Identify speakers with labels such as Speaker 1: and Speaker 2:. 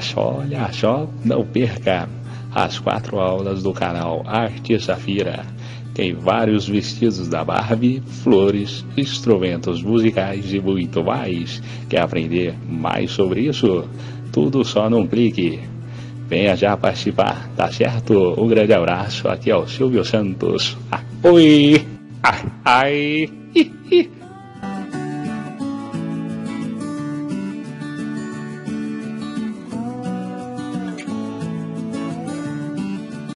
Speaker 1: só, olha só, não perca as quatro aulas do canal Arte Safira. Tem vários vestidos da Barbie, flores, instrumentos musicais e muito mais. Quer aprender mais sobre isso? Tudo só num clique. Venha já participar, tá certo? Um grande abraço, aqui é o Silvio Santos. Ah, oi! Ai, hi!